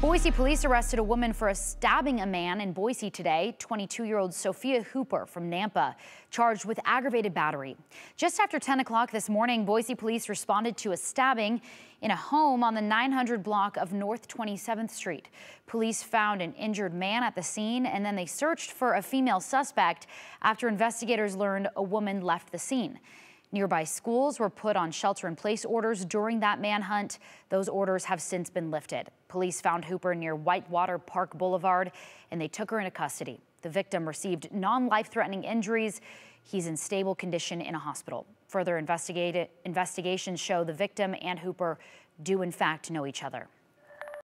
Boise police arrested a woman for stabbing a man in Boise today. 22-year-old Sophia Hooper from Nampa, charged with aggravated battery. Just after 10 o'clock this morning, Boise police responded to a stabbing in a home on the 900 block of North 27th Street. Police found an injured man at the scene, and then they searched for a female suspect after investigators learned a woman left the scene. Nearby schools were put on shelter in place orders during that manhunt. Those orders have since been lifted. Police found Hooper near Whitewater Park Boulevard and they took her into custody. The victim received non life threatening injuries. He's in stable condition in a hospital. Further investigations show the victim and Hooper do, in fact, know each other.